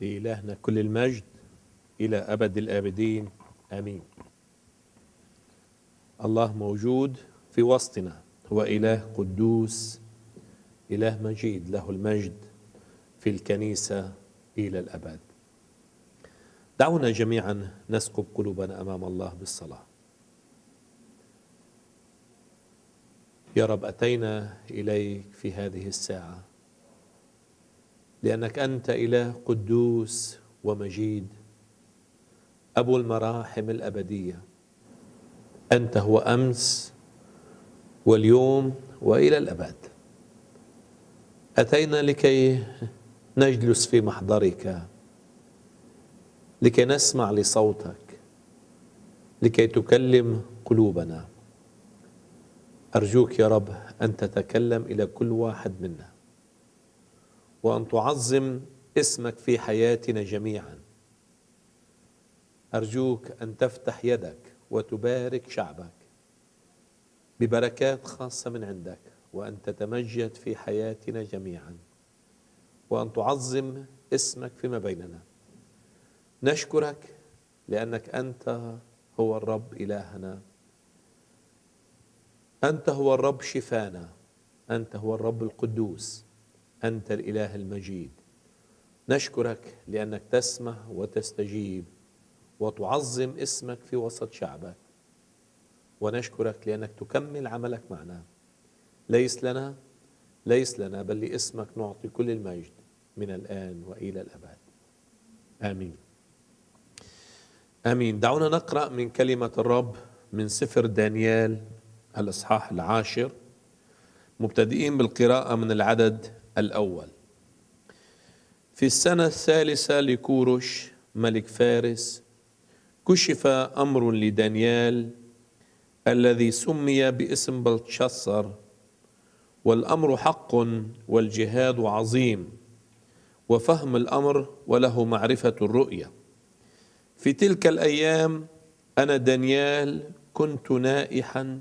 لإلهنا كل المجد إلى أبد الآبدين. آمين. الله موجود في وسطنا هو إله قدوس إله مجيد له المجد في الكنيسة إلى الأبد. دعونا جميعا نسكب قلوبنا أمام الله بالصلاة. يا رب أتينا إليك في هذه الساعة لأنك أنت إله قدوس ومجيد أبو المراحم الأبدية. أنت هو أمس واليوم وإلى الأبد. أتينا لكي نجلس في محضرك لكي نسمع لصوتك لكي تكلم قلوبنا. أرجوك يا رب أن تتكلم إلى كل واحد منا. وأن تعظم اسمك في حياتنا جميعا. أرجوك أن تفتح يدك وتبارك شعبك ببركات خاصة من عندك وأن تتمجد في حياتنا جميعا وأن تعظم اسمك فيما بيننا. نشكرك لأنك أنت هو الرب إلهنا. أنت هو الرب شفانا. أنت هو الرب القدوس. أنت الإله المجيد. نشكرك لأنك تسمع وتستجيب وتعظم اسمك في وسط شعبك. ونشكرك لأنك تكمل عملك معنا. ليس لنا ليس لنا بل لاسمك نعطي كل المجد من الآن وإلى الأبد. آمين. آمين. دعونا نقرأ من كلمة الرب من سفر دانيال الإصحاح العاشر. مبتدئين بالقراءة من العدد الأول. في السنة الثالثة لكورش ملك فارس كشف أمر لدانيال الذي سمي باسم بلتشصر والأمر حق والجهاد عظيم وفهم الأمر وله معرفة الرؤية. في تلك الأيام أنا دانيال كنت نائحا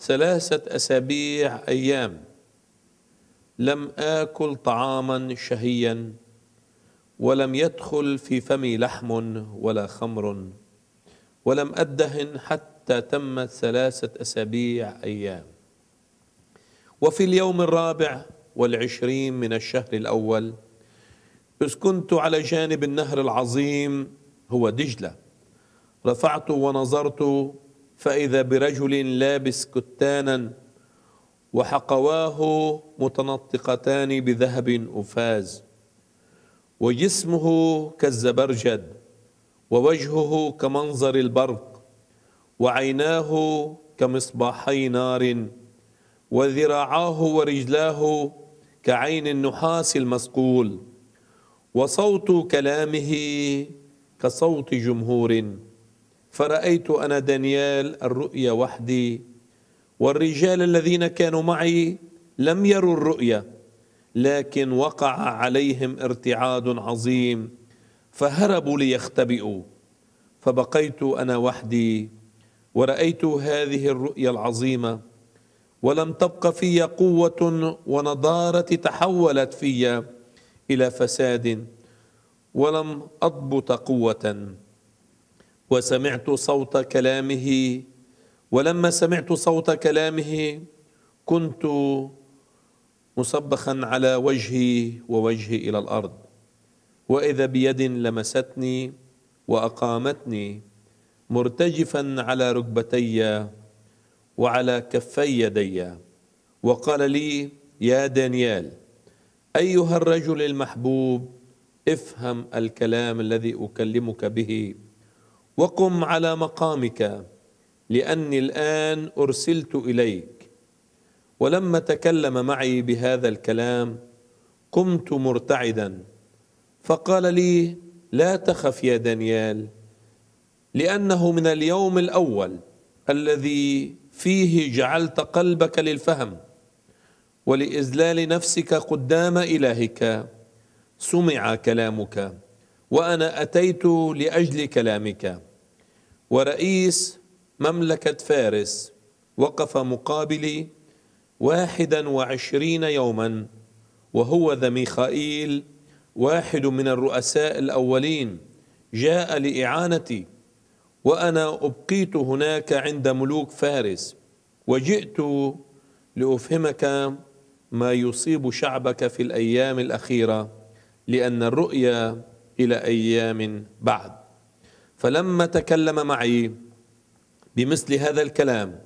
ثلاثة أسابيع أيام. لم آكل طعاما شهيا ولم يدخل في فمي لحم ولا خمر ولم أدهن حتى تمت ثلاثة أسابيع أيام. وفي اليوم الرابع والعشرين من الشهر الأول إذ كنت على جانب النهر العظيم هو دجلة. رفعت ونظرت فإذا برجل لابس كتانا وحقواه متنطقتان بذهب أفاز وجسمه كالزبرجد ووجهه كمنظر البرق وعيناه كمصباحي نار وذراعاه ورجلاه كعين النحاس المصقول وصوت كلامه كصوت جمهور. فرأيت أنا دانيال الرؤيا وحدي والرجال الذين كانوا معي لم يروا الرؤيا لكن وقع عليهم ارتعاد عظيم فهربوا ليختبئوا. فبقيت أنا وحدي ورأيت هذه الرؤيا العظيمة ولم تبق في قوة ونضارة تحولت في إلى فساد ولم أضبط قوة. وسمعت صوت كلامه ولما سمعت صوت كلامه كنت مسبخا على وجهي ووجهي إلى الأرض. وإذا بيد لمستني وأقامتني مرتجفا على ركبتي وعلى كفي يدي. وقال لي يا دانيال أيها الرجل المحبوب افهم الكلام الذي أكلمك به وقم على مقامك. لأني الآن أرسلت إليك. ولما تكلم معي بهذا الكلام قمت مرتعدا. فقال لي لا تخف يا دانيال لأنه من اليوم الأول الذي فيه جعلت قلبك للفهم ولاذلال نفسك قدام إلهك سمع كلامك وأنا أتيت لأجل كلامك. ورئيس مملكة فارس وقف مقابلي واحدا وعشرين يوما وهو ذا ميخائيل واحد من الرؤساء الأولين. جاء لإعانتي وأنا أبقيت هناك عند ملوك فارس وجئت لأفهمك ما يصيب شعبك في الأيام الأخيرة لأن الرؤيا إلى أيام بعد. فلما تكلم معي بمثل هذا الكلام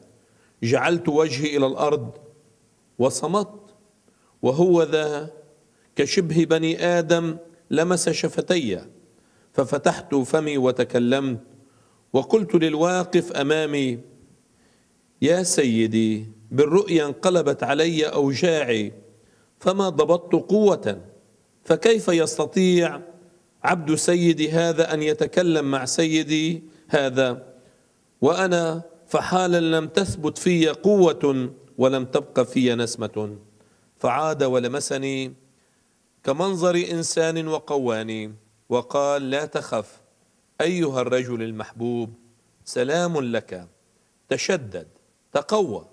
جعلت وجهي إلى الأرض وصمت وهو ذا كشبه بني آدم لمس شفتي ففتحت فمي وتكلمت وقلت للواقف أمامي يا سيدي بالرؤيا انقلبت علي أوجاعي فما ضبطت قوة فكيف يستطيع عبد سيدي هذا أن يتكلم مع سيدي هذا؟ وأنا فحالا لم تثبت في قوة ولم تبق في نسمة. فعاد ولمسني كمنظر إنسان وقواني وقال لا تخف أيها الرجل المحبوب سلام لك تشدد تقوى.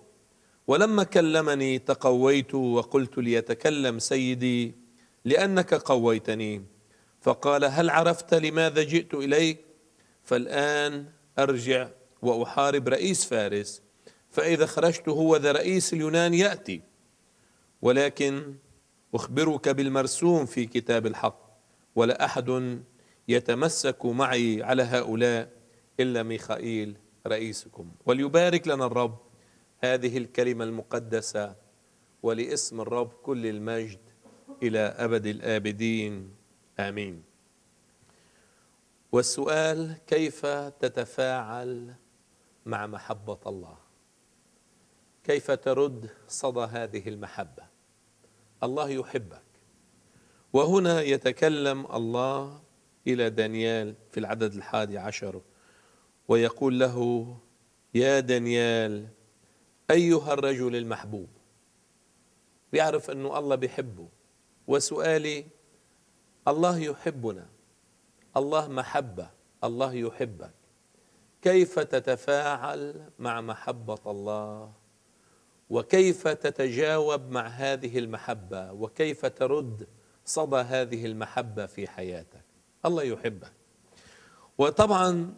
ولما كلمني تقويت وقلت ليتكلم سيدي لأنك قويتني. فقال هل عرفت لماذا جئت إليك؟ فالآن أرجع وأحارب رئيس فارس فإذا خرجت هو ذا رئيس اليونان يأتي. ولكن أخبرك بالمرسوم في كتاب الحق ولا أحد يتمسك معي على هؤلاء إلا ميخائيل رئيسكم. وليبارك لنا الرب هذه الكلمة المقدسة ولاسم الرب كل المجد إلى أبد الآبدين. آمين. والسؤال كيف تتفاعل مع محبة الله. كيف ترد صدى هذه المحبة؟ الله يحبك. وهنا يتكلم الله إلى دانيال في العدد الحادي عشر ويقول له يا دانيال أيها الرجل المحبوب. بيعرف أنه الله بيحبه. وسؤالي الله يحبنا؟ الله محبة الله يحبك. كيف تتفاعل مع محبة الله؟ وكيف تتجاوب مع هذه المحبة؟ وكيف ترد صدى هذه المحبة في حياتك؟ الله يحبك. وطبعا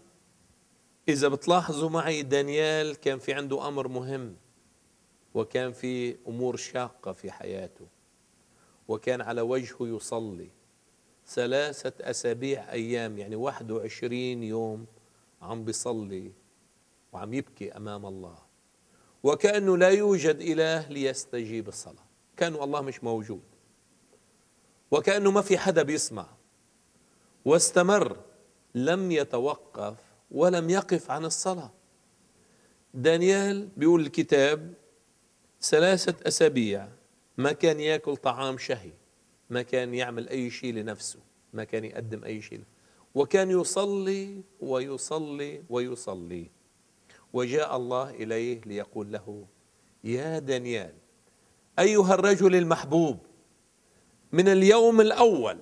إذا بتلاحظوا معي دانيال كان في عنده أمر مهم وكان في أمور شاقة في حياته وكان على وجهه يصلي. ثلاثة أسابيع أيام يعني 21 يوم عم بيصلي وعم يبكي أمام الله. وكأنه لا يوجد إله ليستجيب الصلاة. كأنه الله مش موجود. وكأنه ما في حدا بيسمع. واستمر لم يتوقف ولم يقف عن الصلاة. دانيال بيقول الكتاب ثلاثة أسابيع ما كان يأكل طعام شهي ما كان يعمل أي شيء لنفسه ما كان يقدم أي شيء وكان يصلي ويصلي ويصلي. وجاء الله إليه ليقول له يا دانيال أيها الرجل المحبوب من اليوم الأول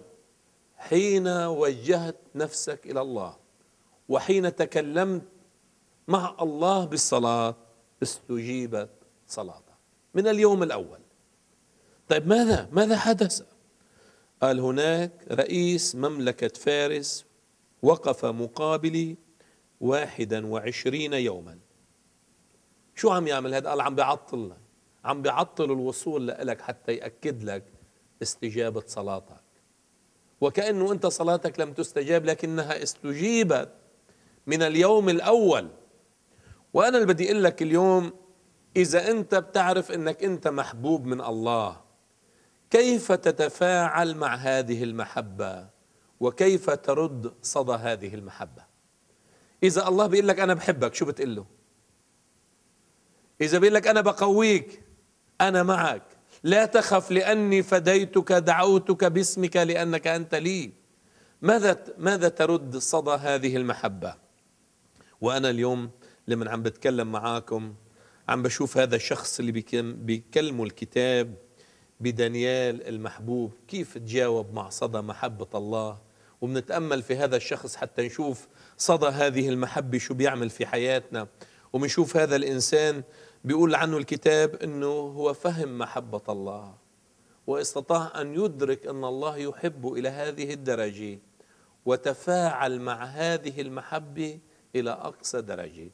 حين وجهت نفسك إلى الله وحين تكلمت مع الله بالصلاة استجيبت صلاتك من اليوم الأول. طيب ماذا؟ ماذا حدث؟ قال هناك رئيس مملكة فارس وقف مقابلي واحدا وعشرين يوما. شو عم يعمل هذا؟ قال عم بيعطل عم بيعطل الوصول لك حتى يأكد لك استجابة صلاتك. وكأنه أنت صلاتك لم تستجاب لكنها استجيبت من اليوم الأول. وأنا اللي بدي أقول لك اليوم إذا أنت بتعرف أنك أنت محبوب من الله كيف تتفاعل مع هذه المحبة؟ وكيف ترد صدى هذه المحبة؟ إذا الله بيقول لك أنا بحبك شو بتقول له؟ إذا بيقول لك أنا بقويك أنا معك. لا تخف لأني فديتك دعوتك باسمك لأنك أنت لي. ماذا ماذا ترد صدى هذه المحبة؟ وأنا اليوم لما عم بتكلم معاكم عم بشوف هذا الشخص اللي بيكلموا الكتاب بدانيال المحبوب. كيف تجاوب مع صدى محبة الله؟ وبنتأمل في هذا الشخص حتى نشوف صدى هذه المحبة شو بيعمل في حياتنا. وبنشوف هذا الإنسان بيقول عنه الكتاب أنه هو فهم محبة الله واستطاع أن يدرك أن الله يحب إلى هذه الدرجة وتفاعل مع هذه المحبة إلى أقصى درجة.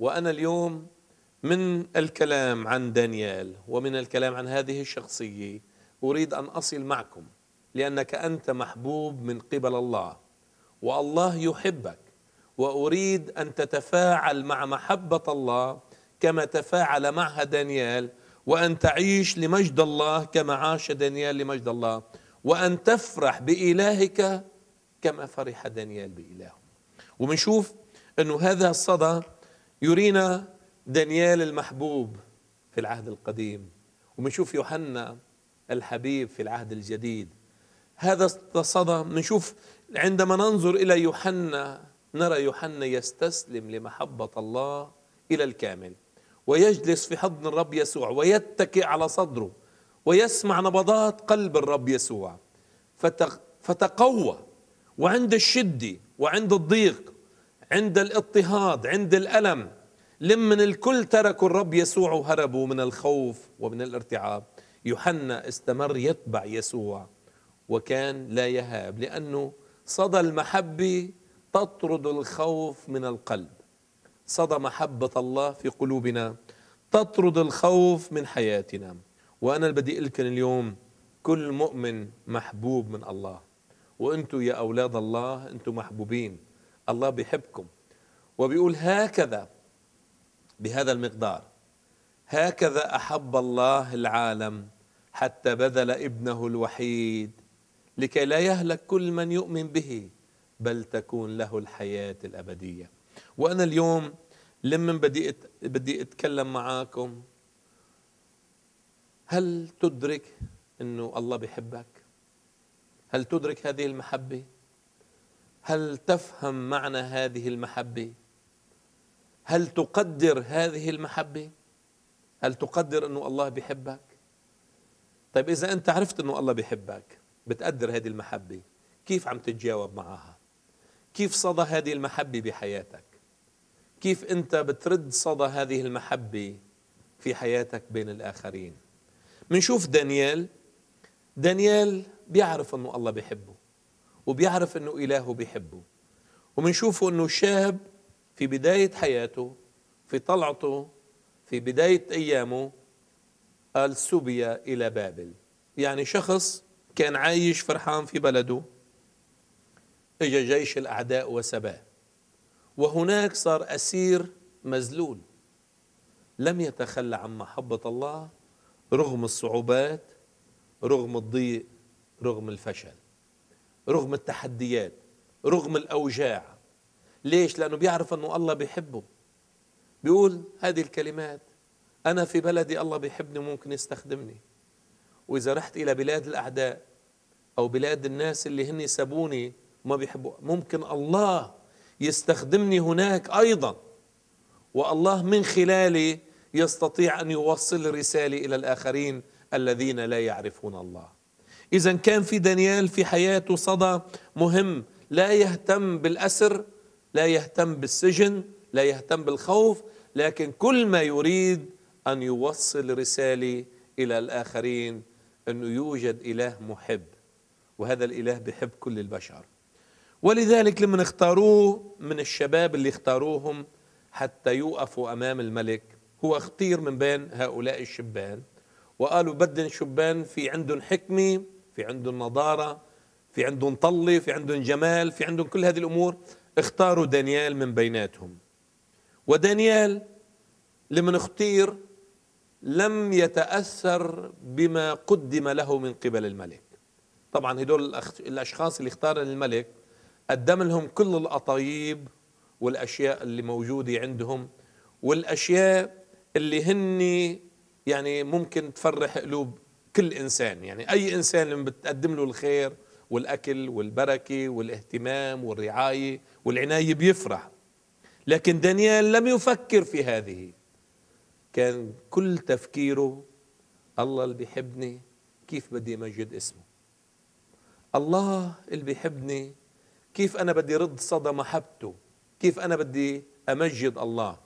وأنا اليوم من الكلام عن دانيال ومن الكلام عن هذه الشخصية أريد أن أصل معكم. لأنك أنت محبوب من قبل الله والله يحبك وأريد أن تتفاعل مع محبة الله كما تفاعل معها دانيال وأن تعيش لمجد الله كما عاش دانيال لمجد الله وأن تفرح بإلهك كما فرح دانيال بإلهه وبنشوف أنه هذا الصدى يرينا دانيال المحبوب في العهد القديم وبنشوف يوحنا الحبيب في العهد الجديد. هذا الصدى. بنشوف عندما ننظر إلى يوحنا نرى يوحنا يستسلم لمحبة الله إلى الكامل ويجلس في حضن الرب يسوع ويتكئ على صدره ويسمع نبضات قلب الرب يسوع. فتقوى وعند الشدة وعند الضيق عند الاضطهاد عند الألم لمن الكل تركوا الرب يسوع وهربوا من الخوف ومن الارتعاب. يوحنا استمر يتبع يسوع. وكان لا يهاب لأنه صدى المحبة تطرد الخوف من القلب. صدى محبة الله في قلوبنا تطرد الخوف من حياتنا. وأنا اللي بدي لكم اليوم كل مؤمن محبوب من الله. وأنتم يا أولاد الله أنتم محبوبين. الله بيحبكم. وبيقول هكذا بهذا المقدار. هكذا أحب الله العالم حتى بذل ابنه الوحيد لكي لا يهلك كل من يؤمن به بل تكون له الحياة الأبدية. وأنا اليوم لما بدي بدي أتكلم معاكم. هل تدرك أنه الله بيحبك؟ هل تدرك هذه المحبة؟ هل تفهم معنى هذه المحبة؟ هل تقدر هذه المحبة؟ هل تقدر أنه الله بيحبك؟ طيب إذا أنت عرفت أنه الله بيحبك بتقدر هذه المحبة؟ كيف عم تتجاوب معها؟ كيف صدى هذه المحبة بحياتك؟ كيف أنت بترد صدى هذه المحبة في حياتك بين الآخرين؟ منشوف دانيال. دانيال بيعرف أنه الله بيحبه وبيعرف أنه إلهه بيحبه ومنشوفه أنه شاب في بداية حياته في طلعته في بداية أيامه قال سبي إلى بابل. يعني شخص كان عايش فرحان في بلده. اجى جيش الأعداء وسباه. وهناك صار أسير مذلول. لم يتخلى عن محبة الله رغم الصعوبات رغم الضيق رغم الفشل رغم التحديات رغم الأوجاع. ليش؟ لأنه بيعرف أنه الله بيحبه. بيقول هذه الكلمات أنا في بلدي الله بيحبني وممكن يستخدمني. وإذا رحت إلى بلاد الأعداء أو بلاد الناس اللي هن سابوني وما بيحبوا. ممكن الله يستخدمني هناك أيضا والله من خلالي يستطيع أن يوصل رسالة إلى الآخرين الذين لا يعرفون الله. اذا كان في دانيال في حياته صدى مهم لا يهتم بالأسر لا يهتم بالسجن لا يهتم بالخوف لكن كل ما يريد أن يوصل رساله إلى الآخرين انه يوجد إله محب. وهذا الإله بحب كل البشر. ولذلك لما اختاروه من الشباب اللي اختاروهم حتى يوقفوا أمام الملك هو اختير من بين هؤلاء الشبان. وقالوا بدن شبان في عندهم حكمة في عندهم نضارة في عندهم طلة في عندهم جمال في عندهم كل هذه الأمور. اختاروا دانيال من بيناتهم. ودانيال لمن اختير لم يتأثر بما قدم له من قبل الملك. طبعا هدول الأشخاص اللي اختار الملك قدم لهم كل الأطايب والأشياء اللي موجودة عندهم والأشياء اللي هن يعني ممكن تفرح قلوب كل إنسان. يعني أي إنسان لما بتقدم له الخير والأكل والبركة والاهتمام والرعاية والعناية بيفرح. لكن دانيال لم يفكر في هذه. كان كل تفكيره الله اللي بيحبني كيف بدي أمجد اسمه. الله اللي بيحبني كيف أنا بدي رد صدى محبته؟ كيف أنا بدي أمجد الله؟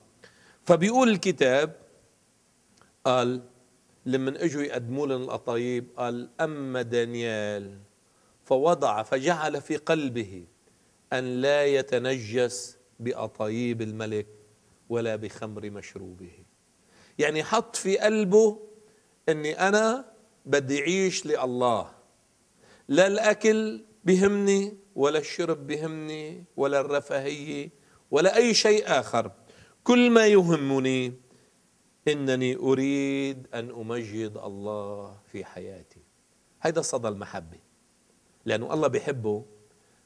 فبيقول الكتاب قال لما إجوا يقدموا لنا القطايب قال أما دانيال فوضع فجعل في قلبه أن لا يتنجس بأطايب الملك ولا بخمر مشروبه. يعني حط في قلبه إني أنا بدي أعيش لله. لا الأكل بهمني ولا الشرب بهمني ولا الرفاهية ولا أي شيء آخر. كل ما يهمني إنني أريد أن أمجد الله في حياتي. هيدا صدى المحبة. لأنه الله بيحبه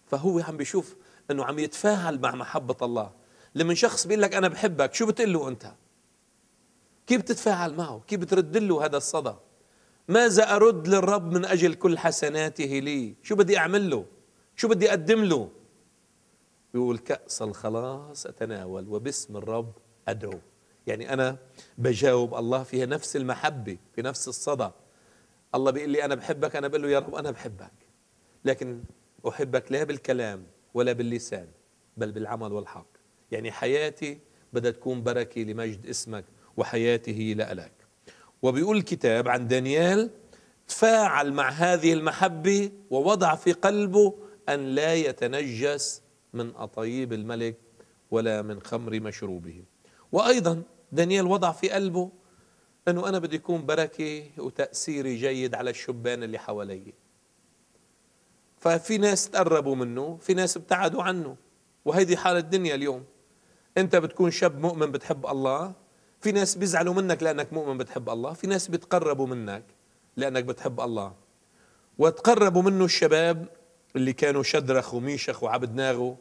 فهو عم بيشوف إنه عم يتفاعل مع محبة الله. لما شخص بيقول لك أنا بحبك شو بتقول له أنت؟ كيف بتتفاعل معه؟ كيف بترد له هذا الصدى؟ ماذا أرد للرب من أجل كل حسناته لي؟ شو بدي أعمل له؟ شو بدي أقدم له؟ بيقول كأس الخلاص أتناول وباسم الرب أدعو. يعني أنا بجاوب الله فيها نفس المحبة في نفس الصدى. الله بيقول لي أنا بحبك أنا بقول له يا رب أنا بحبك. لكن أحبك لا بالكلام ولا باللسان بل بالعمل والحق. يعني حياتي بدها تكون بركة لمجد اسمك وحياتي هي لك وبيقول الكتاب عن دانيال تفاعل مع هذه المحبة ووضع في قلبه أن لا يتنجس من أطايب الملك ولا من خمر مشروبه. وأيضا دانيال وضع في قلبه أنه أنا بدي يكون بركة وتأثيري جيد على الشبان اللي حوالي. ففي ناس تقربوا منه في ناس ابتعدوا عنه. وهيدي حال الدنيا اليوم. أنت بتكون شاب مؤمن بتحب الله في ناس بيزعلوا منك لأنك مؤمن بتحب الله في ناس بيتقربوا منك لأنك بتحب الله. وتقربوا منه الشباب اللي كانوا شدرخ وميشخ وعبد ناغو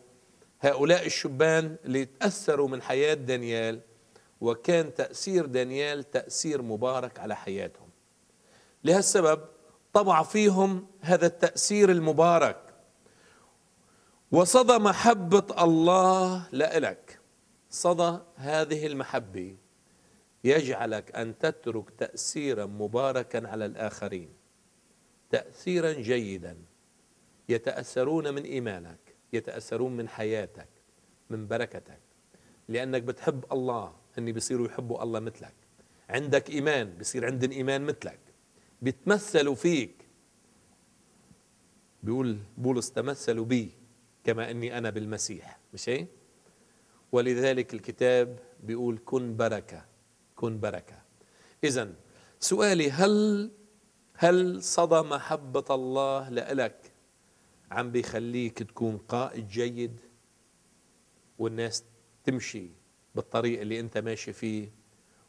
هؤلاء الشبان اللي تأثروا من حياة دانيال وكان تأثير دانيال تأثير مبارك على حياتهم. لهالسبب طبع فيهم هذا التأثير المبارك. وصدى محبة الله لإلك. صدى هذه المحبة. يجعلك أن تترك تأثيرا مباركا على الآخرين تأثيرا جيدا. يتأثرون من إيمانك يتأثرون من حياتك من بركتك. لأنك بتحب الله أني بيصيروا يحبوا الله مثلك. عندك إيمان بصير عندن إيمان مثلك. بيتمثلوا فيك. بيقول بولس تمثلوا بي كما أني أنا بالمسيح. مش هيك ولذلك الكتاب بيقول كن بركة. كن بركة. إذا سؤالي هل هل صدى محبة الله لإلك عم بيخليك تكون قائد جيد والناس تمشي بالطريق اللي أنت ماشي فيه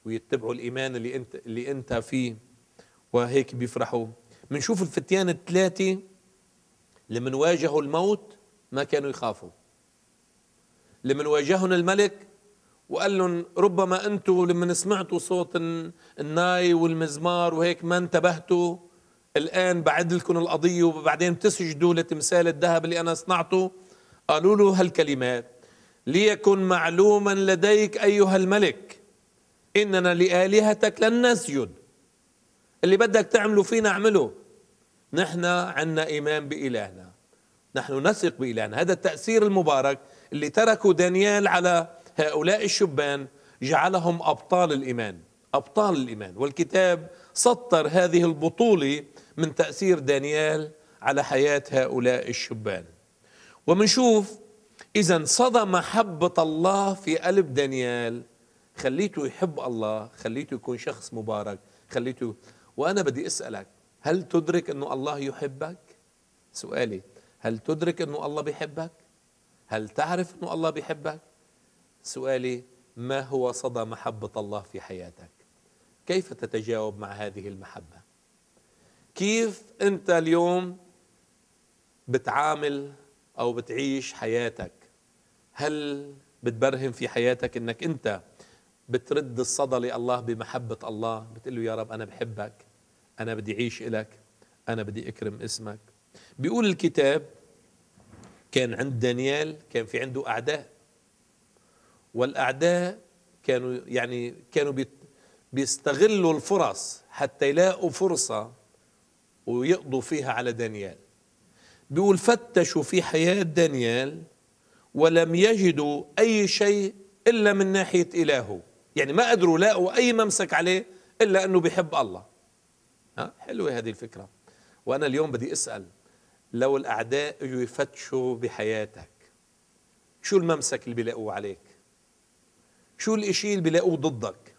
ويتبعوا الإيمان اللي أنت اللي أنت فيه وهيك بيفرحوا؟ بنشوف الفتيان الثلاثه لمن واجهوا الموت ما كانوا يخافوا. لمن واجههم الملك وقال لهم ربما أنتم لما سمعتوا صوت الناي والمزمار وهيك ما انتبهتوا. الآن بعد لكم القضية وبعدين بتسجدوا لتمثال الذهب اللي أنا صنعته. قالوا له هالكلمات ليكن معلوما لديك أيها الملك إننا لآلهتك لن نسجد. اللي بدك تعمله فينا اعمله. نحن عنا إيمان بإلهنا. نحن نثق بإلهنا. هذا التأثير المبارك اللي تركه دانيال على هؤلاء الشبان جعلهم أبطال الإيمان أبطال الإيمان والكتاب سطر هذه البطولة من تأثير دانيال على حياة هؤلاء الشبان ومنشوف إذا صدى محبة الله في قلب دانيال خليته يحب الله خليته يكون شخص مبارك خليته وأنا بدي أسألك هل تدرك أنه الله يحبك؟ سؤالي هل تدرك أنه الله بيحبك؟ هل تعرف أنه الله بيحبك؟ سؤالي ما هو صدى محبة الله في حياتك؟ كيف تتجاوب مع هذه المحبة؟ كيف أنت اليوم بتعامل أو بتعيش حياتك هل بتبرهن في حياتك إنك أنت بترد الصدى لله بمحبة الله بتقول له يا رب أنا بحبك أنا بدي أعيش إلك أنا بدي أكرم اسمك بيقول الكتاب كان عند دانيال كان في عنده أعداء والأعداء كانوا يعني كانوا بيستغلوا الفرص حتى يلاقوا فرصة ويقضوا فيها على دانيال. بيقول فتشوا في حياة دانيال ولم يجدوا أي شيء إلا من ناحية إلهه. يعني ما قدروا لاقوا أي ممسك عليه إلا أنه بيحب الله. ها؟ حلوة هذه الفكرة. وأنا اليوم بدي أسأل لو الأعداء إجوا يفتشوا بحياتك شو الممسك اللي بيلاقوه عليك؟ شو الإشي اللي بيلاقوه ضدك؟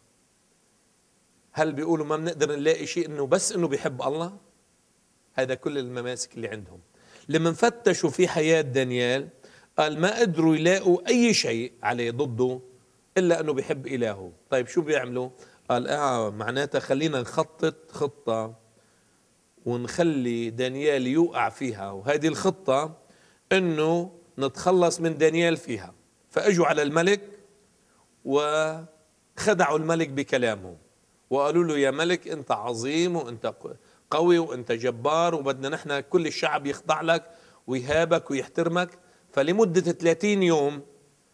هل بيقولوا ما بنقدر نلاقي شيء إنه بس إنه بيحب الله؟ هذا كل المماسك اللي عندهم. لما فتشوا في حياة دانيال قال ما قدروا يلاقوا أي شيء عليه ضده إلا أنه بيحب إلهه. طيب شو بيعملوا؟ قال آه معناتها خلينا نخطط خطة ونخلي دانيال يوقع فيها. وهذه الخطة أنه نتخلص من دانيال فيها. فأجوا على الملك وخدعوا الملك بكلامهم وقالوا له يا ملك أنت عظيم وأنت قوي وأنت جبار وبدنا نحن كل الشعب يخضع لك ويهابك ويحترمك. فلمدة 30 يوم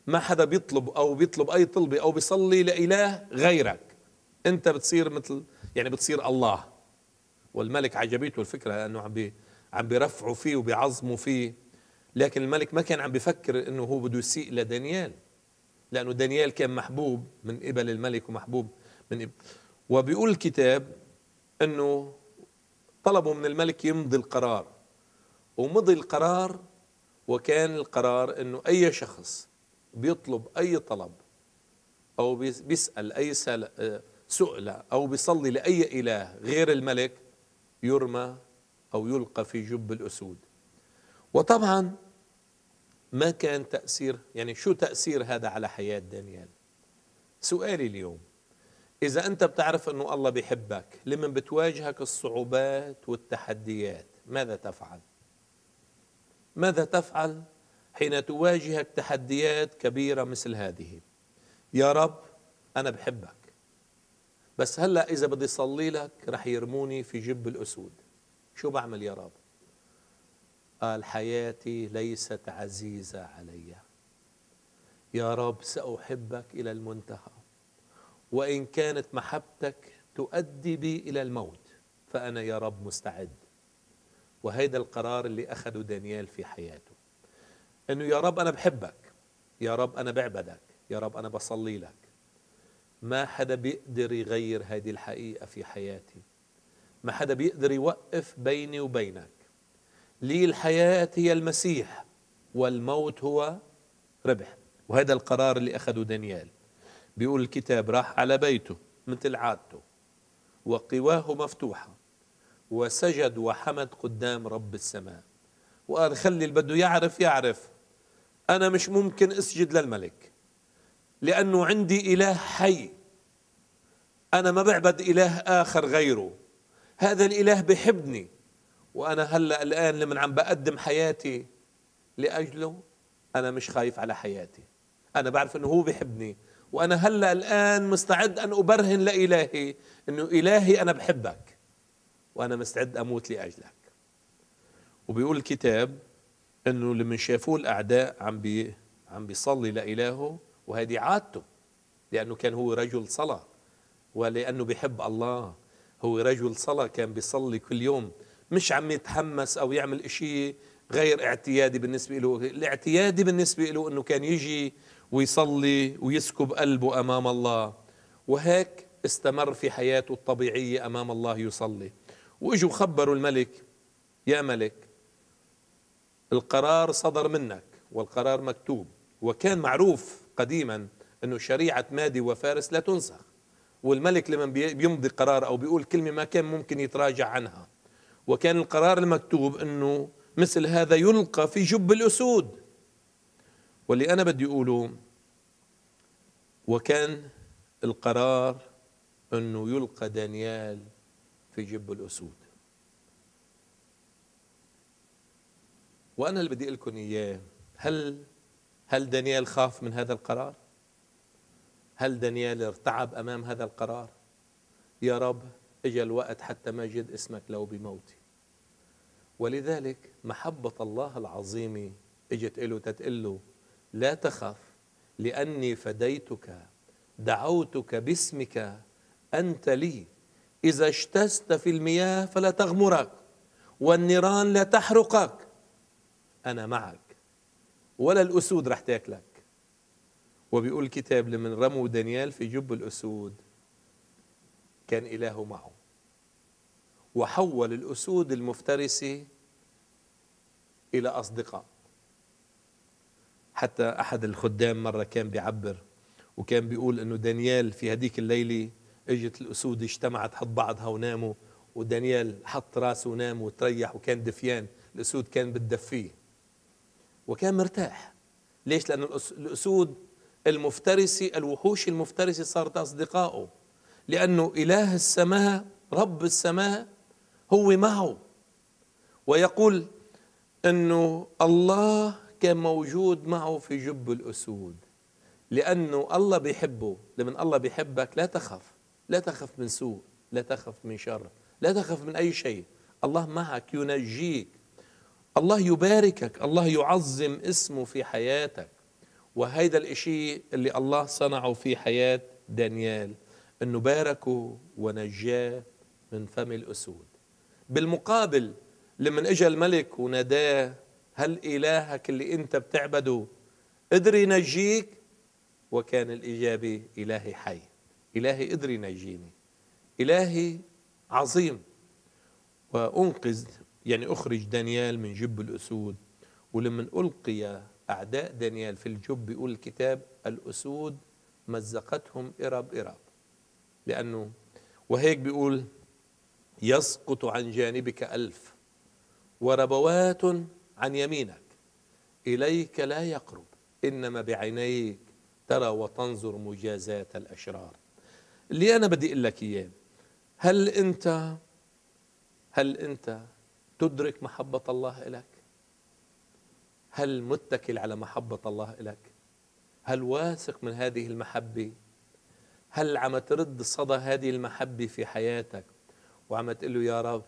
ما حدا بيطلب أو بيطلب أي طلبة أو بيصلي لإله غيرك. أنت بتصير مثل يعني بتصير الله. والملك عجبته الفكرة لأنه عم عم بيرفعوا فيه وبيعظموا فيه. لكن الملك ما كان عم بيفكر إنه هو بده يسيء لدانيال. لأنه دانيال كان محبوب من قبل الملك ومحبوب من قبل. وبيقول الكتاب إنه طلبوا من الملك يمضي القرار. ومضي القرار وكان القرار إنه أي شخص بيطلب أي طلب أو بيسأل أي سؤلة أو بيصلي لأي إله غير الملك يرمى أو يلقى في جب الأسود. وطبعا ما كان تأثير يعني شو تأثير هذا على حياة دانيال سؤالي اليوم إذا أنت بتعرف أنه الله بيحبك لمن بتواجهك الصعوبات والتحديات ماذا تفعل؟ ماذا تفعل حين تواجهك تحديات كبيرة مثل هذه؟ يا رب أنا بحبك بس هلأ إذا بدي صلي لك رح يرموني في جب الأسود شو بعمل يا رب؟ قال حياتي ليست عزيزة علي. يا رب سأحبك إلى المنتهى وإن كانت محبتك تؤدي بي إلى الموت فأنا يا رب مستعد. وهيدا القرار اللي أخده دانيال في حياته. أنه يا رب أنا بحبك يا رب أنا بعبدك يا رب أنا بصلي لك. ما حدا بيقدر يغير هذه الحقيقة في حياتي. ما حدا بيقدر يوقف بيني وبينك. لي الحياة هي المسيح والموت هو ربح. وهذا القرار اللي أخده دانيال. بيقول الكتاب راح على بيته مثل عادته وقواه مفتوحة وسجد وحمد قدام رب السماء. وقال خلي اللي بده يعرف يعرف أنا مش ممكن أسجد للملك لأنه عندي إله حي. أنا ما بعبد إله آخر غيره. هذا الإله بحبني. وأنا هلأ الآن لمن عم بقدم حياتي لأجله أنا مش خايف على حياتي. أنا بعرف أنه هو بحبني وأنا هلأ الآن مستعد أن أبرهن لإلهي أنه إلهي أنا بحبك وأنا مستعد أموت لأجلك. وبيقول الكتاب أنه لما شافوه الأعداء عم بي عم بيصلي لإلهه وهذه عادته لأنه كان هو رجل صلاة ولأنه بيحب الله. هو رجل صلاة كان بيصلي كل يوم. مش عم يتحمس أو يعمل إشي غير اعتيادي بالنسبة له. الاعتيادي بالنسبة له أنه كان يجي ويصلي ويسكب قلبه أمام الله وهيك استمر في حياته الطبيعية أمام الله يصلي. وإجوا خبروا الملك يا ملك القرار صدر منك والقرار مكتوب وكان معروف قديما إنه شريعة مادي وفارس لا تنسخ والملك لما بيمضي قرار أو بيقول كلمة ما كان ممكن يتراجع عنها. وكان القرار المكتوب أنه مثل هذا يلقى في جب الأسود واللي أنا بدي أقوله وكان القرار أنه يلقى دانيال في جب الأسود وأنا اللي بدي لكم إياه هل هل دانيال خاف من هذا القرار؟ هل دانيال ارتعب أمام هذا القرار؟ يا رب اجى الوقت حتى ما جد اسمك لو بموتي. ولذلك محبة الله العظيمة إجت له تتقل له لا تخف لأني فديتك دعوتك باسمك أنت لي. إذا اجتزت في المياه فلا تغمرك والنيران لا تحرقك. أنا معك ولا الأسود رح تاكلك. وبيقول الكتاب لمن رموا دانيال في جب الأسود كان إلهه معه. وحول الأسود المفترسة إلى أصدقاء. حتى أحد الخدام مرة كان بيعبر وكان بيقول أنه دانيال في هذيك الليلة إجت الأسود اجتمعت حط بعضها وناموا ودانيال حط راسه ونام وتريح وكان دفيان. الأسود كان بتدفيه وكان مرتاح. ليش؟ لأن الأسود المفترسة الوحوش المفترسة صارت أصدقائه لأنه إله السماء رب السماء هو معه ويقول أنه الله كان موجود معه في جب الأسود. لأنه الله بيحبه. لمن الله بيحبك لا تخف لا تخف من سوء. لا تخف من شر. لا تخف من أي شيء. الله معك ينجيك. الله يباركك. الله يعظم اسمه في حياتك. وهيدا الإشي اللي الله صنعه في حياة دانيال. إنه باركه ونجاه من فم الأسود. بالمقابل لما اجى الملك وناداه هل إلهك اللي أنت بتعبده قدر ينجيك؟ وكان الإجابة إلهي حي إلهي قدر ينجيني إلهي عظيم. وأنقذ يعني أخرج دانيال من جب الأسود. ولما ألقي أعداء دانيال في الجب بيقول الكتاب الأسود مزقتهم إرب إرب. لأنه وهيك بيقول يسقط عن جانبك ألف وربوات عن يمينك. إليك لا يقرب إنما بعينيك ترى وتنظر مجازات الأشرار. اللي أنا بدي أقول لك إياه هل أنت هل أنت تدرك محبة الله لك هل متكل على محبة الله لك هل واثق من هذه المحبة؟ هل عم ترد صدى هذه المحبة في حياتك وعم تقول له يا رب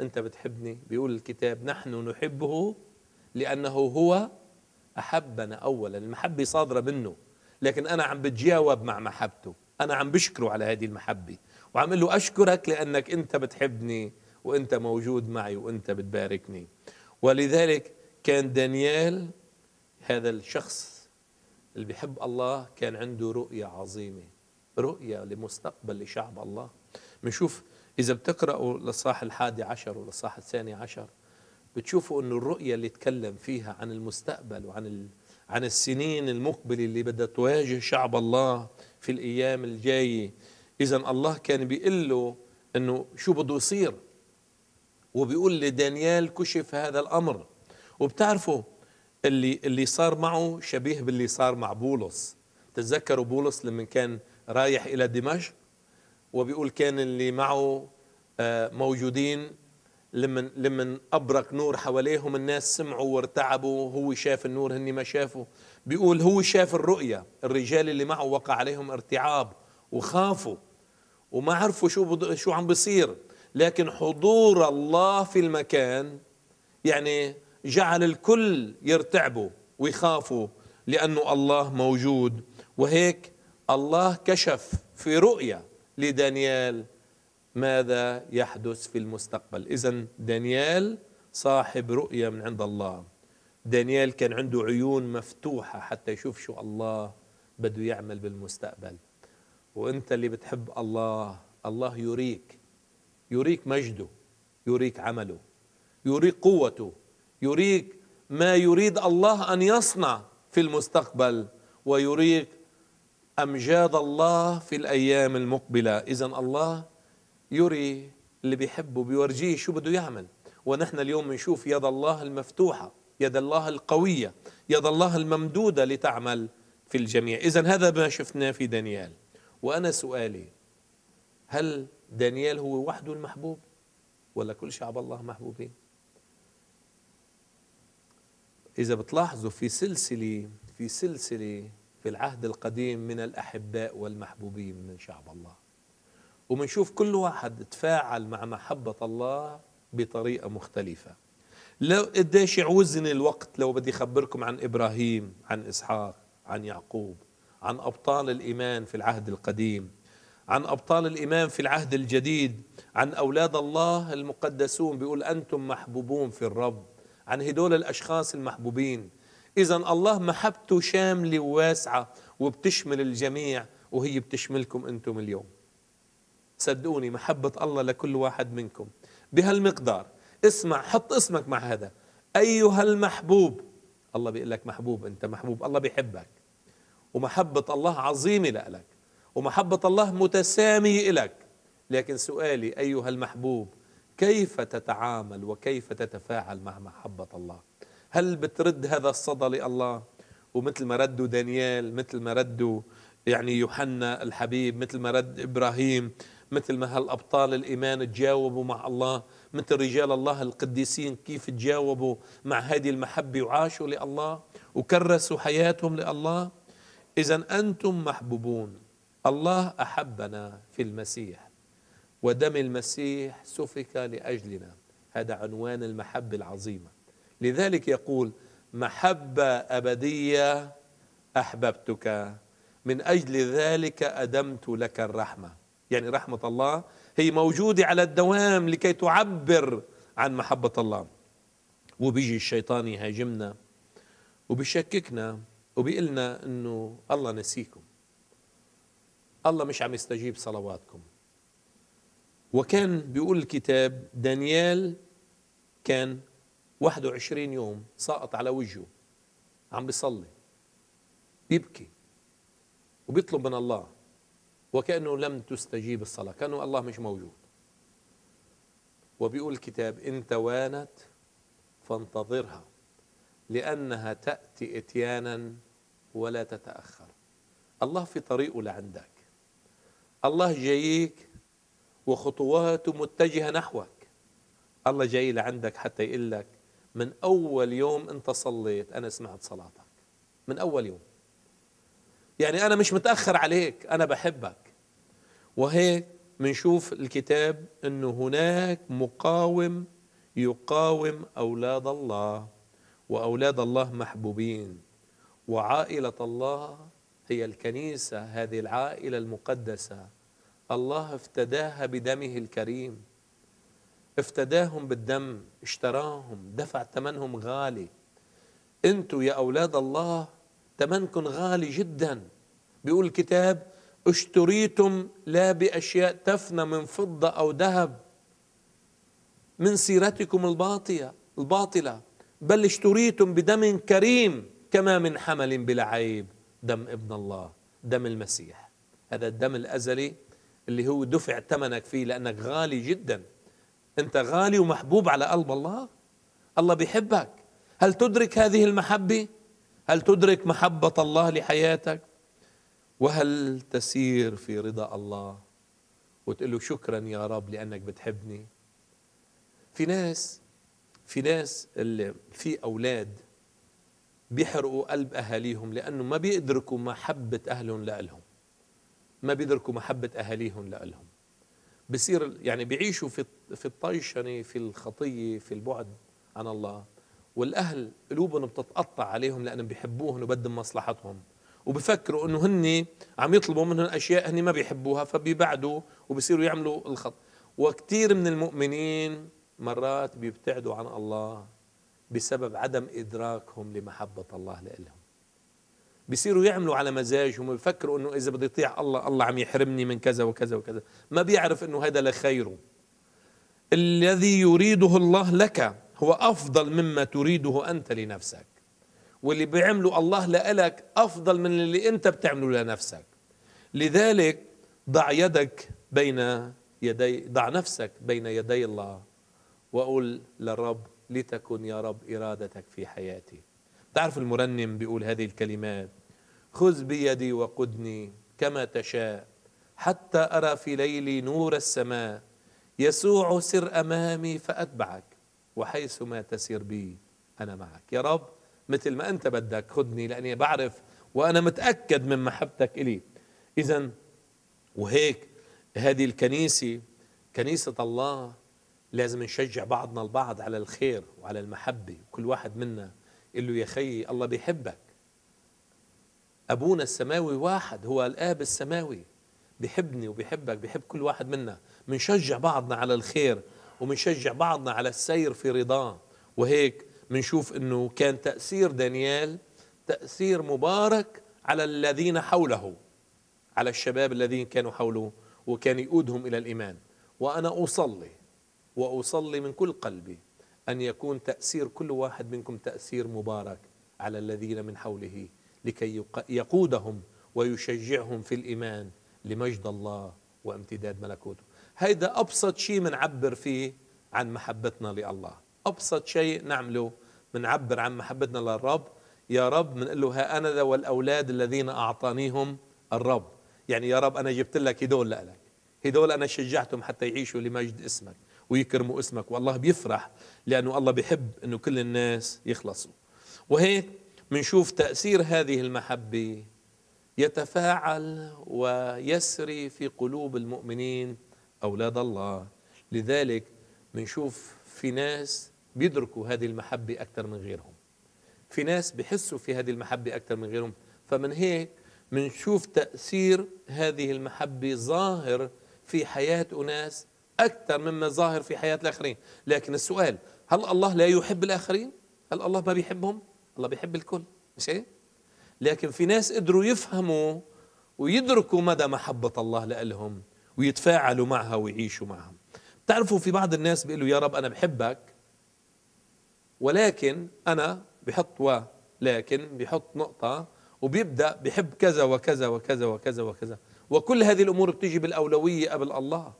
أنت بتحبني. بيقول الكتاب نحن نحبه لأنه هو أحبنا اولا. المحبة صادرة منه لكن أنا عم بتجاوب مع محبته. أنا عم بشكره على هذه المحبة. وعم له أشكرك لأنك أنت بتحبني وأنت موجود معي وأنت بتباركني. ولذلك كان دانيال هذا الشخص اللي بيحب الله كان عنده رؤية عظيمة. رؤية لمستقبل لشعب الله. بنشوف إذا بتقرأوا للصاح الحادي عشر وللصاح الثاني عشر بتشوفوا أنه الرؤية اللي تكلم فيها عن المستقبل وعن ال... عن السنين المقبلة اللي بدها تواجه شعب الله في الأيام الجاية إذا الله كان بيقول له أنه شو بده يصير. وبيقول لدانيال كشف هذا الأمر. وبتعرفوا اللي اللي صار معه شبيه باللي صار مع بولس. تتذكروا بولس لما كان رايح إلى دمشق؟ وبيقول كان اللي معه آه، موجودين لمن لمن ابرق نور حواليهم الناس سمعوا وارتعبوا هو شاف النور هني ما شافوا بيقول هو شاف الرؤيا الرجال اللي معه وقع عليهم ارتعاب وخافوا وما عرفوا شو شو عم بيصير لكن حضور الله في المكان يعني جعل الكل يرتعبوا ويخافوا لأنه الله موجود. وهيك الله كشف في رؤيا لدانيال ماذا يحدث في المستقبل؟ اذا دانيال صاحب رؤية من عند الله. دانيال كان عنده عيون مفتوحة حتى يشوف شو الله بده يعمل بالمستقبل. وأنت اللي بتحب الله الله يريك يريك مجده يريك عمله يريك قوته يريك ما يريد الله أن يصنع في المستقبل ويريك أمجاد الله في الأيام المقبلة. اذا الله يري اللي بيحبه بيورجيه شو بده يعمل. ونحن اليوم بنشوف يد الله المفتوحة يد الله القوية يد الله الممدودة لتعمل في الجميع. اذا هذا ما شفناه في دانيال. وأنا سؤالي هل دانيال هو وحده المحبوب ولا كل شعب الله محبوبين؟ إذا بتلاحظوا في سلسلة في سلسلة في العهد القديم من الأحباء والمحبوبين من شعب الله. وبنشوف كل واحد تفاعل مع محبة الله بطريقة مختلفة. لو قديش يعوزني الوقت لو بدي أخبركم عن إبراهيم عن إسحاق عن يعقوب عن أبطال الإيمان في العهد القديم عن أبطال الإيمان في العهد الجديد عن أولاد الله المقدسون بيقول أنتم محبوبون في الرب عن هدول الأشخاص المحبوبين. إذا الله محبته شاملة وواسعة وبتشمل الجميع وهي بتشملكم أنتم اليوم. صدقوني محبة الله لكل واحد منكم. بهالمقدار اسمع حط اسمك مع هذا. أيها المحبوب الله بيقول لك محبوب أنت محبوب الله بيحبك. ومحبة الله عظيمة لك ومحبة الله متسامية لك لكن سؤالي أيها المحبوب كيف تتعامل وكيف تتفاعل مع محبة الله؟ هل بترد هذا الصدى لله؟ ومثل ما ردوا دانيال مثل ما ردوا يعني يوحنا الحبيب مثل ما رد إبراهيم مثل ما هالأبطال الإيمان تجاوبوا مع الله مثل رجال الله القديسين كيف تجاوبوا مع هذه المحبة وعاشوا لله وكرسوا حياتهم لله؟ اذا أنتم محبوبون الله أحبنا في المسيح ودم المسيح سفك لأجلنا هذا عنوان المحبة العظيمة. لذلك يقول محبة أبدية أحببتك من أجل ذلك أدمت لك الرحمة. يعني رحمة الله هي موجودة على الدوام لكي تعبر عن محبة الله. وبيجي الشيطان يهاجمنا وبيشككنا وبيقلنا إنه الله نسيكم. الله مش عم يستجيب صلواتكم. وكان بيقول الكتاب دانيال كان 21 يوم ساقط على وجهه عم بيصلي بيبكي وبيطلب من الله وكأنه لم تستجيب الصلاة كأنه الله مش موجود. وبيقول الكتاب إن توانت فانتظرها لأنها تأتي إتيانا ولا تتأخر. الله في طريقه لعندك. الله جايك وخطواته متجهة نحوك. الله جاي لعندك حتى يقول لك من أول يوم أنت صليت أنا سمعت صلاتك. من أول يوم. يعني أنا مش متأخر عليك أنا بحبك. وهيك منشوف الكتاب أنه هناك مقاوم يقاوم أولاد الله وأولاد الله محبوبين. وعائلة الله هي الكنيسة هذه العائلة المقدسة. الله افتداها بدمه الكريم. افتداهم بالدم اشتراهم دفع ثمنهم غالي. أنتوا يا أولاد الله ثمنكم غالي جدا. بيقول الكتاب اشتريتم لا بأشياء تفنى من فضة أو ذهب من سيرتكم الباطله الباطلة بل اشتريتم بدم كريم كما من حمل بلا عيب. دم ابن الله دم المسيح. هذا الدم الأزلي اللي هو دفع ثمنك فيه لأنك غالي جدا. أنت غالي ومحبوب على قلب الله؟ الله بيحبك. هل تدرك هذه المحبة؟ هل تدرك محبة الله لحياتك؟ وهل تسير في رضا الله وتقول له شكرا يا رب لأنك بتحبني؟ في ناس في ناس اللي في أولاد بيحرقوا قلب أهاليهم لأنه ما بيدركوا محبة أهلهم لهم ما بيدركوا محبة أهاليهم لهم بصير يعني بيعيشوا في في الطيشنة في الخطية في البعد عن الله. والأهل قلوبهم بتتقطع عليهم لأنهم بيحبوهم وبدهم مصلحتهم. وبفكروا إنه هن عم يطلبوا منهم أشياء هن ما بيحبوها فبيبعدوا وبصيروا يعملوا الخط. وكثير من المؤمنين مرات بيبتعدوا عن الله بسبب عدم إدراكهم لمحبة الله لهم بيصيروا يعملوا على مزاجهم ويفكروا إنه إذا بدي يطيع الله الله عم يحرمني من كذا وكذا وكذا. ما بيعرف إنه هذا لخيره الذي يريده الله لك هو أفضل مما تريده أنت لنفسك. واللي بيعمله الله لك أفضل من اللي أنت بتعمله لنفسك. لذلك ضع يدك بين يدي ضع نفسك بين يدي الله واقول للرب لتكن يا رب إرادتك في حياتي. تعرف المرنم بيقول هذه الكلمات؟ خذ بيدي وقدني كما تشاء حتى أرى في ليلي نور السماء يسوع سر أمامي فأتبعك وحيث ما تسير بي أنا معك. يا رب مثل ما أنت بدك خذني لأني بعرف وأنا متأكد من محبتك إلي. اذا وهيك هذه الكنيسة كنيسة الله لازم نشجع بعضنا البعض على الخير وعلى المحبة كل واحد منا يقول له يا خيي الله بيحبك. أبونا السماوي واحد هو الآب السماوي. بيحبني وبيحبك بيحب كل واحد منا. بنشجع بعضنا على الخير وبنشجع بعضنا على السير في رضاه وهيك بنشوف إنه كان تأثير دانيال تأثير مبارك على الذين حوله على الشباب الذين كانوا حوله وكان يقودهم إلى الإيمان. وأنا أصلي وأصلي من كل قلبي أن يكون تأثير كل واحد منكم تأثير مبارك على الذين من حوله. لكي يقودهم ويشجعهم في الإيمان لمجد الله وامتداد ملكوته. هيدا أبسط شيء منعبر فيه عن محبتنا لله. أبسط شيء نعمله منعبر عن محبتنا للرب. يا رب بنقول له ها أنا ذا والأولاد الذين أعطانيهم الرب. يعني يا رب أنا جبت لك هدول لك هدول أنا شجعتهم حتى يعيشوا لمجد اسمك ويكرموا اسمك. والله بيفرح لأنه الله بيحب إنه كل الناس يخلصوا. وهيك بنشوف تأثير هذه المحبة. يتفاعل ويسري في قلوب المؤمنين أولاد الله. لذلك بنشوف في ناس بيدركوا هذه المحبة أكثر من غيرهم. في ناس بحسوا في هذه المحبة أكثر من غيرهم. فمن هيك بنشوف تأثير هذه المحبة ظاهر في حياة أناس أكثر مما ظاهر في حياة الآخرين. لكن السؤال هل الله لا يحب الآخرين؟ هل الله ما بيحبهم؟ الله بيحب الكل مش هيك لكن في ناس قدروا يفهموا ويدركوا مدى محبة الله لهم ويتفاعلوا معها ويعيشوا معها. تعرفوا في بعض الناس بيقولوا يا رب أنا بحبك ولكن أنا بحط ولكن بحط نقطة وبيبدأ بحب كذا وكذا وكذا وكذا وكذا. وكل هذه الأمور بتيجي بالأولوية قبل الله.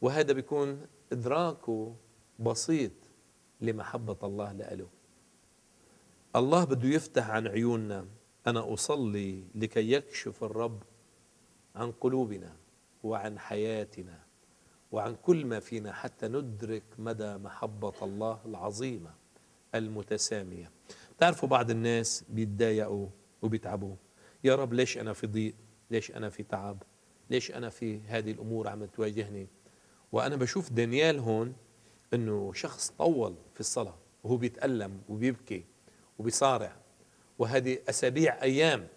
وهذا بيكون إدراكه بسيط لمحبة الله لأله. الله بده يفتح عن عيوننا. أنا أصلي لكي يكشف الرب عن قلوبنا وعن حياتنا وعن كل ما فينا حتى ندرك مدى محبة الله العظيمة المتسامية. تعرفوا بعض الناس بيتضايقوا وبيتعبوا. يا رب ليش أنا في ضيق؟ ليش أنا في تعب؟ ليش أنا في هذه الأمور عم تواجهني؟ وأنا بشوف دانيال هون أنه شخص طول في الصلاة وهو بيتألم وبيبكي. وبيصارع. وهذه أسابيع أيام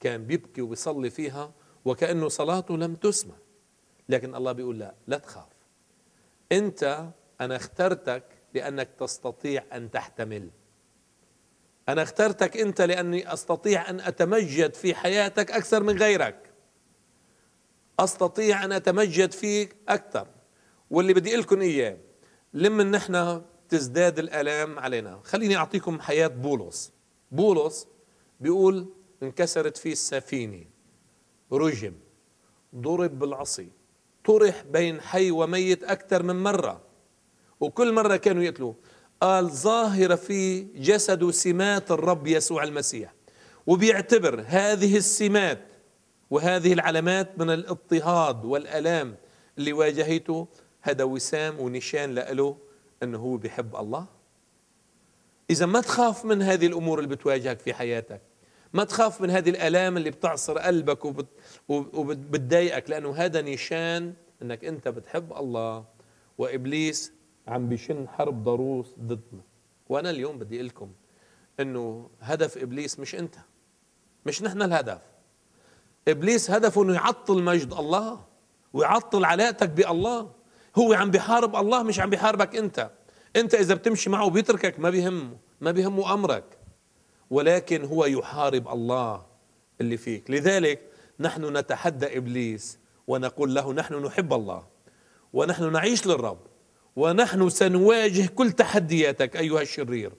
كان بيبكي وبيصلي فيها وكأنه صلاته لم تسمع. لكن الله بيقول لا لا تخاف. أنت أنا اخترتك لأنك تستطيع أن تحتمل. أنا اخترتك أنت لأني أستطيع أن أتمجد في حياتك أكثر من غيرك. أستطيع أن أتمجد فيك أكثر. واللي بدي لكم إياه لما نحن تزداد الآلام علينا. خليني أعطيكم حياة بولس. بولس بيقول انكسرت فيه السفينة. رجم. ضرب بالعصي. طرح بين حي وميت أكثر من مرة. وكل مرة كانوا يقتلوه قال ظاهرة في جسده سمات الرب يسوع المسيح. وبيعتبر هذه السمات وهذه العلامات من الاضطهاد والألام اللي واجهته هذا وسام ونشان له أنه هو بيحب الله؟ إذا ما تخاف من هذه الأمور اللي بتواجهك في حياتك. ما تخاف من هذه الألام اللي بتعصر قلبك وبت... وبتضايقك لأنه هذا نشان إنك أنت بتحب الله. وإبليس عم بيشن حرب ضروس ضدنا. وأنا اليوم بدي أقول لكم إنه هدف إبليس مش أنت. مش نحن الهدف. إبليس هدفه إنه يعطل مجد الله ويعطل علاقتك بألله. هو عم بيحارب الله مش عم بيحاربك انت. انت إذا بتمشي معه بيتركك ما بيهمه ما بيهمه أمرك. ولكن هو يحارب الله اللي فيك. لذلك نحن نتحدى إبليس ونقول له نحن نحب الله ونحن نعيش للرب ونحن سنواجه كل تحدياتك أيها الشرير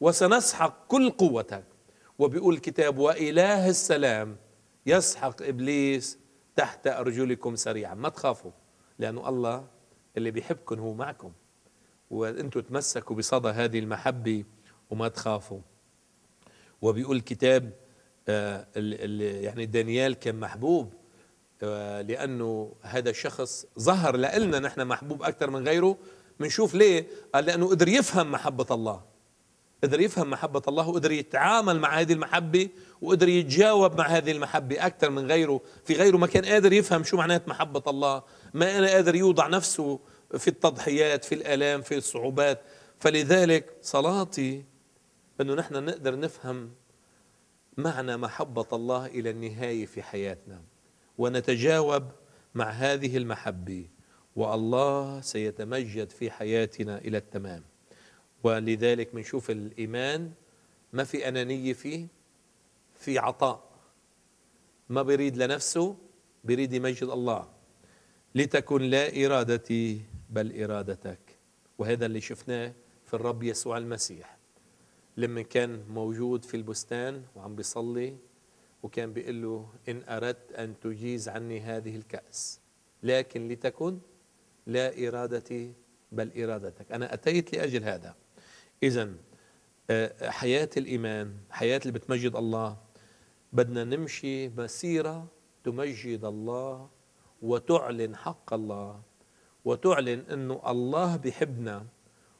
وسنسحق كل قوتك. وبيقول الكتاب وإله السلام يسحق إبليس تحت أرجلكم سريعا. ما تخافوا لأنه الله اللي بيحبكم هو معكم. وأنتم تمسكوا بصدى هذه المحبة وما تخافوا. وبيقول الكتاب آه، يعني دانيال كان محبوب آه، لأنه هذا الشخص ظهر لنا نحن محبوب أكثر من غيره. بنشوف ليه؟ قال لأنه قدر يفهم محبة الله. قدر يفهم محبة الله وقدر يتعامل مع هذه المحبة وقدر يتجاوب مع هذه المحبة أكثر من غيره. في غيره ما كان قادر يفهم شو معنات محبة الله ما أنا قادر يوضع نفسه في التضحيات في الآلام في الصعوبات. فلذلك صلاتي أنه نحن نقدر نفهم معنى محبة الله إلى النهاية في حياتنا ونتجاوب مع هذه المحبة. والله سيتمجد في حياتنا إلى التمام. ولذلك بنشوف الإيمان ما في أنانية فيه في عطاء. ما بيريد لنفسه بيريد يمجد الله. لتكن لا إرادتي بل إرادتك. وهذا اللي شفناه في الرب يسوع المسيح. لما كان موجود في البستان وعم بيصلي وكان بيقول له إن أردت أن تجيز عني هذه الكأس. لكن لتكن لا إرادتي بل إرادتك. أنا أتيت لأجل هذا. إذا آه، حياة الإيمان حياة اللي بتمجد الله. بدنا نمشي مسيرة تمجد الله وتعلن حق الله وتعلن إنه الله بيحبنا.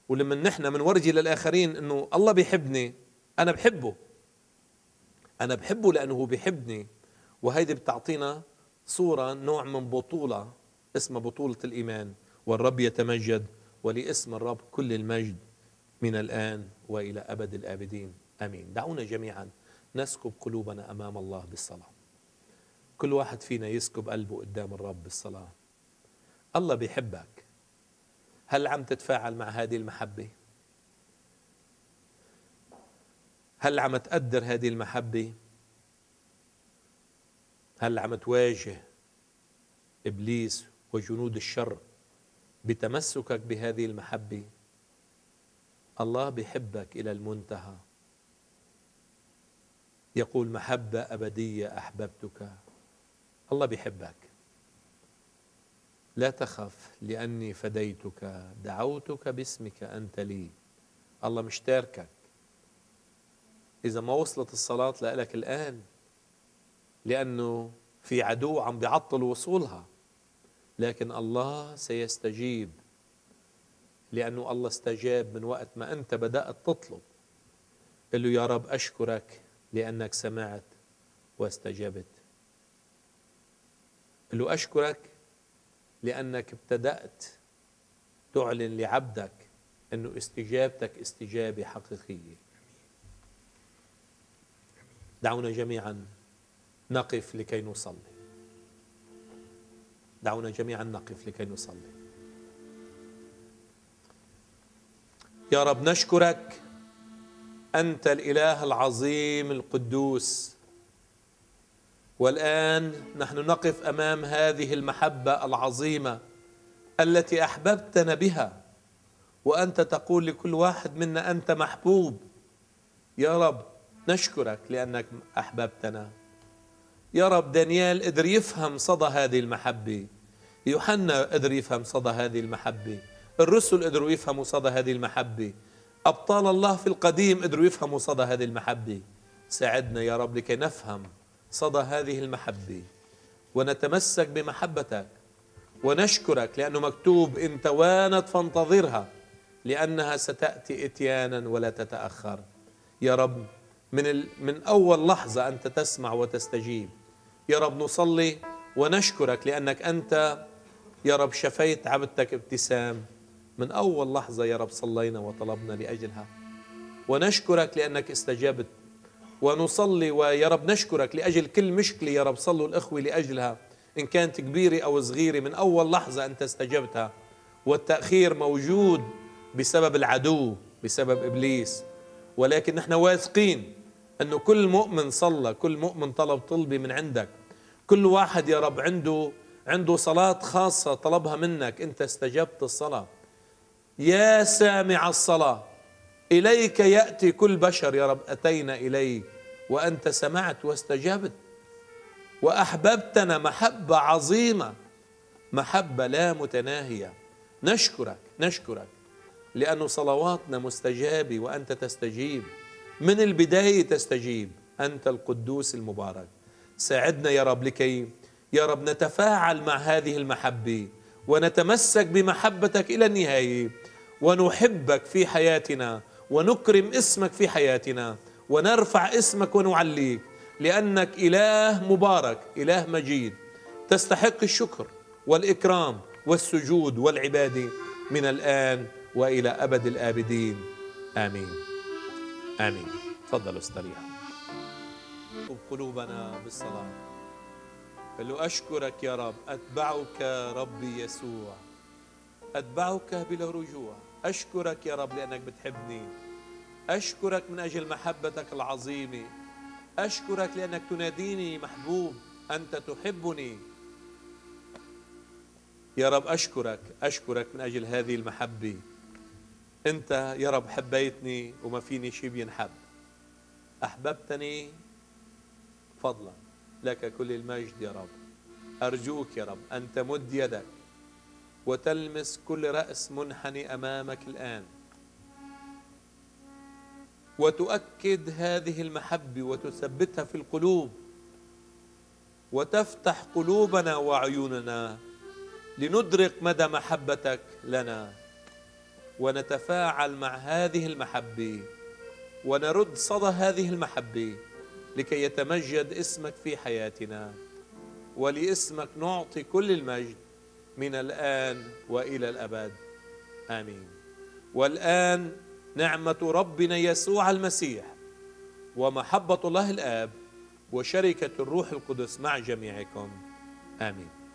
ولما نحن بنورجي للآخرين إنه الله بيحبني أنا بحبه. أنا بحبه لأنه هو بيحبني. وهيدي بتعطينا صورة نوع من بطولة اسمها بطولة الإيمان. والرب يتمجد ولاسم الرب كل المجد. من الآن وإلى أبد الآبدين. آمين. دعونا جميعا نسكب قلوبنا أمام الله بالصلاة. كل واحد فينا يسكب قلبه قدام الرب بالصلاة. الله بيحبك. هل عم تتفاعل مع هذه المحبة؟ هل عم تقدر هذه المحبة؟ هل عم تواجه إبليس وجنود الشر بتمسكك بهذه المحبة؟ الله بيحبك إلى المنتهى. يقول محبة أبدية أحببتك. الله بيحبك لا تخف لأني فديتك. دعوتك باسمك أنت لي. الله مش تاركك إذا ما وصلت الصلاة لك الآن لأنه في عدو عم بيعطل وصولها. لكن الله سيستجيب. لأنه الله استجاب من وقت ما أنت بدأت تطلب. قل له يا رب أشكرك لأنك سمعت واستجبت. قل له أشكرك لأنك ابتدأت تعلن لعبدك انه استجابتك استجابة حقيقية. دعونا جميعا نقف لكي نصلي. دعونا جميعا نقف لكي نصلي. يا رب نشكرك. أنت الإله العظيم القدوس. والآن نحن نقف أمام هذه المحبة العظيمة التي أحببتنا بها. وأنت تقول لكل واحد منا أنت محبوب. يا رب نشكرك لأنك أحببتنا. يا رب دانيال قدر يفهم صدى هذه المحبة. يوحنا قدر يفهم صدى هذه المحبة. الرسل قدروا يفهموا صدى هذه المحبة. أبطال الله في القديم قدروا يفهموا صدى هذه المحبة. ساعدنا يا رب لكي نفهم صدى هذه المحبة. ونتمسك بمحبتك. ونشكرك لأنه مكتوب إن توانت فانتظرها لأنها ستأتي إتيانا ولا تتأخر. يا رب من من أول لحظة أنت تسمع وتستجيب. يا رب نصلي ونشكرك لأنك أنت يا رب شفيت عبدتك ابتسام. من أول لحظة يا رب صلينا وطلبنا لأجلها. ونشكرك لأنك استجبت. ونصلي ويا رب نشكرك لأجل كل مشكلة يا رب صلوا الأخوة لأجلها. إن كانت كبيرة أو صغيرة من أول لحظة أنت استجبتها. والتأخير موجود بسبب العدو بسبب إبليس. ولكن نحن واثقين انه كل مؤمن صلى كل مؤمن طلب طلبه من عندك. كل واحد يا رب عنده عنده صلاة خاصة طلبها منك. أنت استجبت الصلاة. يا سامع الصلاة إليك يأتي كل بشر يا رب أتينا إليك وأنت سمعت واستجبت وأحببتنا محبة عظيمة محبة لا متناهية. نشكرك نشكرك لأن صلواتنا مستجابة وأنت تستجيب. من البداية تستجيب أنت القدوس المبارك. ساعدنا يا رب لكي يا رب نتفاعل مع هذه المحبة ونتمسك بمحبتك إلى النهاية. ونحبك في حياتنا ونكرم اسمك في حياتنا ونرفع اسمك ونعليك لأنك إله مبارك إله مجيد. تستحق الشكر والإكرام والسجود والعبادة من الآن وإلى أبد الآبدين. آمين. آمين. تفضلوا استريحوا قلوبنا بالصلاة. قال له أشكرك يا رب أتبعك ربي يسوع. أتبعك بلا رجوع. أشكرك يا رب لأنك بتحبني. أشكرك من أجل محبتك العظيمة. أشكرك لأنك تناديني محبوب. أنت تحبني. يا رب أشكرك. أشكرك من أجل هذه المحبة. أنت يا رب حبيتني وما فيني شيء بينحب. أحببتني فضلا لك كل المجد يا رب. أرجوك يا رب أن تمد يدك وتلمس كل رأس منحني أمامك الآن. وتؤكد هذه المحبة وتثبتها في القلوب. وتفتح قلوبنا وعيوننا لندرك مدى محبتك لنا. ونتفاعل مع هذه المحبة. ونرد صدى هذه المحبة لكي يتمجد اسمك في حياتنا. ولاسمك نعطي كل المجد. من الآن وإلى الأبد. آمين. والآن نعمة ربنا يسوع المسيح ومحبة الله الآب وشركة الروح القدس مع جميعكم. آمين.